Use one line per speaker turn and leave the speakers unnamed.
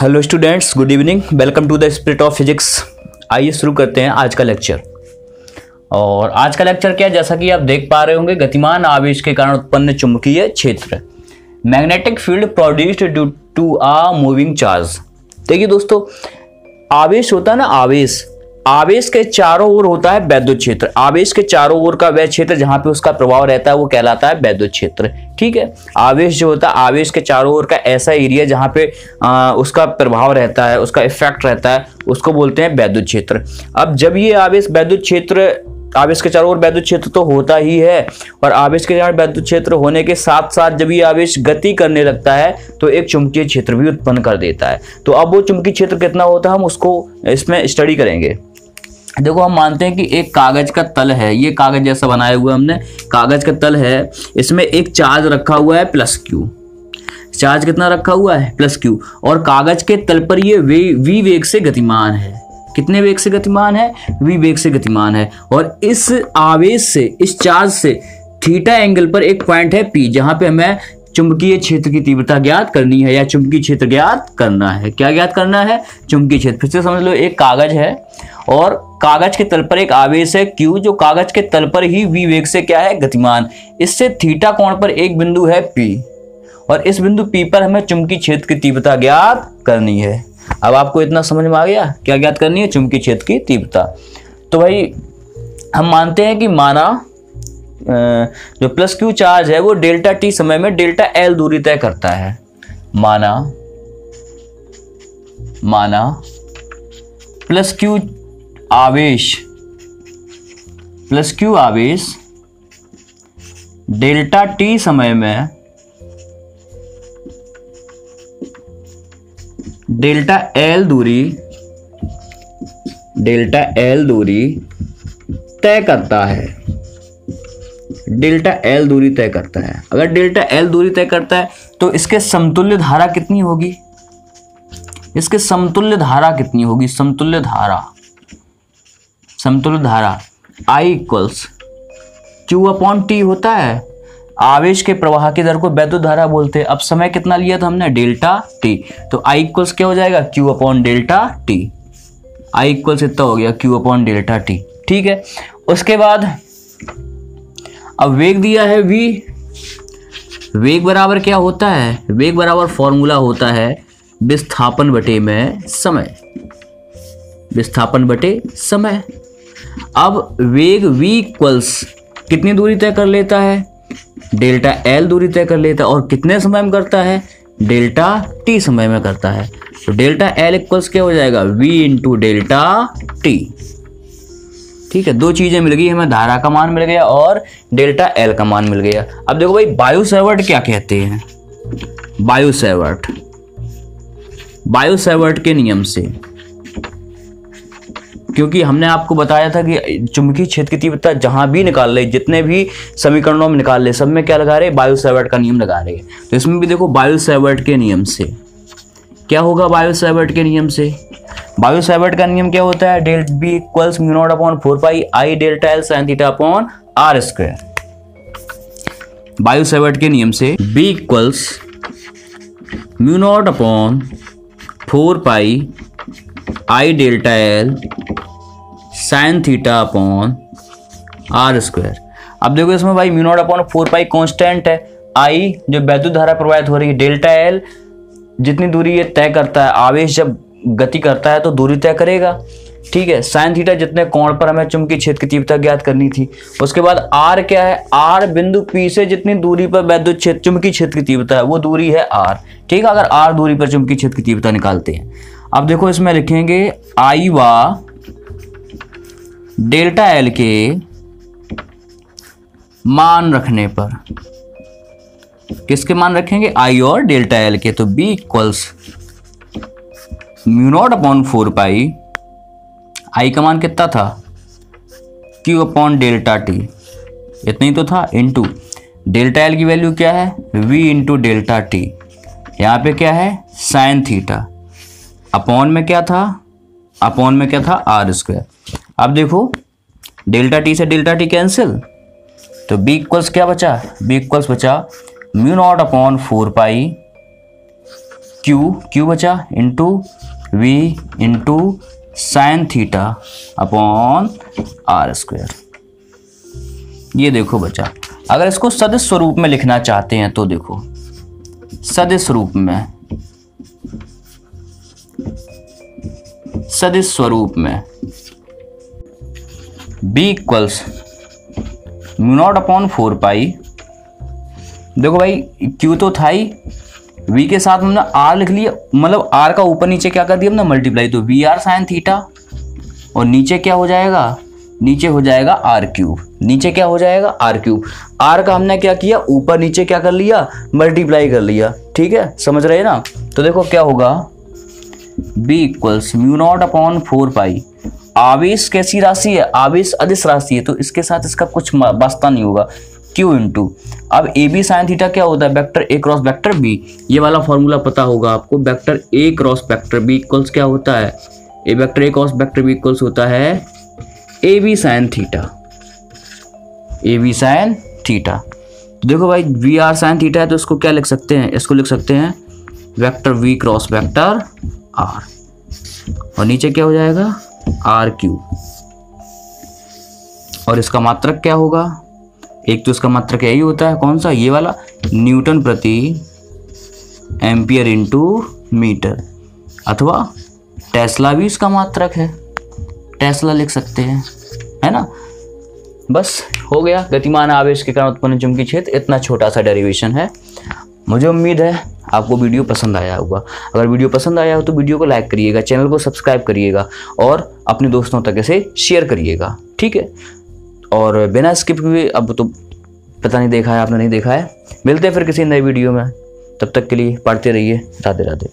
Hello students good evening welcome to the spirit of physics आइए शुरू करते हैं आज का लेक्चर और आज का लेक्चर क्या है? जैसा कि आप देख पा रहे होंगे, गतिमान आवेश के कारण उत्पन्न चुंबकीय क्षेत्र. Magnetic field produced due to a moving charge देखिए दोस्तों, आवेश होता है ना, आवेश. आवेश के चारों ओर होता है वैद्युत क्षेत्र। आवेश के चारों ओर का वह क्षेत्र जहाँ पे उसका प्रभाव रहता है वो कहलाता है वैद्युत क्षेत्र। ठीक है? आवेश जो होता है आवेश के चारों ओर का ऐसा एरिया जहाँ पे आ, उसका प्रभाव रहता है उसका इफ़ेक्ट रहता है उसको बोलते हैं वैद्युत क्षेत्र। अब जब ये आवेश वैद्युत क्षेत्र आवेश के चारों ओर वैद्युत क्षेत्र तो होता ही है और आवेश के कारण वैद्युत क्षेत्र होने के साथ साथ जब ये आवेश गति करने लगता है तो एक चुंबकीय क्षेत्र भी उत्पन्न कर देता है। तो अब वो चुंबकीय क्षेत्र कितना होता है हम उसको इसमें स्टडी करेंगे। देखो, हम मानते हैं कि एक कागज़ का तल है। ये कागज़ जैसा बनाया हुआ हमने। कागज़ का तल है। इसमें एक चार्ज रखा हुआ है प्लस क्यू। चार्ज कितना रखा हुआ है? Plus Q. और कागज़ के तल पर ये वी वी वेग से गतिमान है। कितने वेग से गतिमान है? वी वेग से गतिमान है। और इस आवेश से, इस चार्ज से थीटा एंगल पर एक पॉइंट है पी, जहाँ पे हमें चुंबकीय क्षेत्र की तीव्रता ज्ञात करनी है या चुंबकीय क्षेत्र ज्ञात करना है। क्या ज्ञात करना है? चुंबकीय क्षेत्र। फिर से समझ लो, एक कागज़ है। और कागज़ के तल पर एक आवेश है क्यू जो कागज़ के तल पर ही वी वेग से क्या है? गतिमान। इससे थीटा कोण पर एक बिंदु है पी और इस बिंदु पी पर हमें चुंबकीय क्षेत्र की तीव्रता ज्ञात करनी है। अब आपको इतना समझ में आ गया? क्या ज्ञात करनी है? चुंबकीय क्षेत्र की तीव्रता। तो भाई, हम मानते हैं कि माना जो प्लस क्यू चार्ज है, वो डेल्टा टी समय में डेल्टा एल दूरी तय करता है। माना माना प्लस क्यू आवेश प्लस क्यू आवेश डेल्टा टी समय में डेल्टा एल दूरी, डेल्टा एल दूरी तय करता है। डेल्टा एल दूरी तय करता है। अगर डेल्टा एल दूरी तय करता है तो इसके समतुल्य धारा कितनी होगी? इसके समतुल्य धारा कितनी होगी? समतुल्य धारा। समतुल्य धारा I equals Q upon T होता है। आवेश के प्रवाह की दर को वैद्युत धारा बोलते हैं। अब समय कितना लिया था हमने? डेल्टा टी तो आई इक्वल्स क्या हो जाएगा? Q upon delta T I equals इतना हो गया क्यू अपॉन डेल्टा टी ठीक है? उसके बाद अब वेग दिया है v वेग बराबर क्या होता है? वेग बराबर फॉर्मूला होता है विस्थापन बटे में समय। विस्थापन बटे समय। अब वेग v इक्वल्स कितनी दूरी तय कर लेता है? डेल्टा एल दूरी तय कर लेता है और कितने समय में करता है? डेल्टा टी समय में करता है। तो डेल्टा एल इक्वल्स क्या हो जाएगा? V इंटू डेल्टा टी ठीक है, दो चीज़ें मिल गई हमें, धारा का मान मिल गया और डेल्टा एल का मान मिल गया। अब देखो भाई बायो सेवर्ट क्या कहते हैं? बायो सेवर्ट बायो सेवर्ट के नियम से। क्योंकि हमने आपको बताया था कि चुंबकीय क्षेत्र की तीव्रता जहाँ भी निकाल रहे जितने भी समीकरणों में निकाल रहे सब में क्या लगा रहे? बायो सेवर्ट का नियम लगा रहे। तो इसमें भी देखो बायो सेवर्ट के नियम से। क्या होगा बायो सेवर्ट के नियम से? बायो सेवर्ट का नियम क्या होता है? Delta B equals mu naught upon four pi I delta L sine theta upon R square. Biot Savart के नियम से B equals mu naught upon four pi I delta L sine theta upon R square अब देखो इसमें भाई mu naught upon four pi constant है। I जो वैद्युत धारा प्रवाहित हो रही है डेल्टा एल जितनी दूरी ये तय करता है, आवेश जब गति करता है तो दूरी तय करेगा। ठीक है साइन थीटा जितने कोण पर हमें चुंबकीय क्षेत्र की तीव्रता ज्ञात करनी थी। उसके बाद आर क्या है? आर बिंदु पी से जितनी दूरी पर वैद्युत क्षेत्र, चुंबकीय क्षेत्र की तीव्रता है, वो दूरी है आर ठीक है, अगर आर दूरी पर चुंबकीय क्षेत्र की तीव्रता निकालते हैं। अब देखो इसमें लिखेंगे आई वा डेल्टा एल के मान रखने पर। किसके मान रखेंगे? आई और डेल्टा एल के तो B equals mu naught upon four pi. I का मान कितना था? Q upon delta T. इतना ही तो था इंटू डेल्टा एल की वैल्यू क्या है? V into delta T. यहाँ पे क्या है? साइन थीटा अपॉन में क्या था? अपॉन में क्या था? आर स्क्वायर अब देखो, डेल्टा टी से डेल्टा टी कैंसिल। तो बी इक्वल्स क्या बचा? बी इक्वल्स बचा mu naught upon four pi Q Q बचा into V into sine theta upon R square ये देखो बचा। अगर इसको सदिश स्वरूप में लिखना चाहते हैं तो देखो सदस्य रूप में, सदिश स्वरूप में B equals mu naught upon four pi देखो भाई क्यू तो था ही। वी के साथ हमने आर लिख लिया। मतलब आर का ऊपर नीचे क्या कर दिया हमने? मल्टीप्लाई तो वी आर साइन थीटा और नीचे क्या हो जाएगा? नीचे हो जाएगा आर क्यूब नीचे क्या हो जाएगा? आर क्यूब आर का हमने क्या किया? ऊपर नीचे क्या कर लिया? मल्टीप्लाई कर लिया। ठीक है? समझ रहे हैं ना? तो देखो क्या होगा? B equals mu naught upon four pi आवेश कैसी राशि है? आवेश अधिस राशि है तो इसके साथ इसका कुछ वास्ता नहीं होगा। क्यू इंटू अब ए बी साइन थीटा क्या होता है? Vector A cross vector B ये वाला फॉर्मूला पता होगा आपको। Vector A cross vector B equals क्या होता है? A vector A cross vector B equals होता है A B sine theta A B sine theta देखो भाई वी आर साइन थीटा है तो इसको क्या लिख सकते हैं? इसको लिख सकते हैं vector V cross vector R और नीचे क्या हो जाएगा? R Q. और इसका मात्रक क्या होगा? एक तो इसका मात्रक यही होता है। कौन सा? ये वाला। न्यूटन प्रति एम्पियर इंटू मीटर। अथवा टेस्ला भी इसका मात्रक है। टेस्ला लिख सकते हैं। है ना? बस, हो गया। गतिमान आवेश के कारण उत्पन्न चुंबकीय क्षेत्र इतना छोटा सा डेरिवेशन है। मुझे उम्मीद है आपको वीडियो पसंद आया होगा। अगर वीडियो पसंद आया हो तो वीडियो को लाइक करिएगा चैनल को सब्सक्राइब करिएगा और अपने दोस्तों तक इसे शेयर करिएगा, ठीक है? और बिना स्किप हुए अब तो पता नहीं देखा है, आपने नहीं देखा है। मिलते हैं फिर किसी नए वीडियो में। तब तक के लिए पढ़ते रहिए। राधे राधे।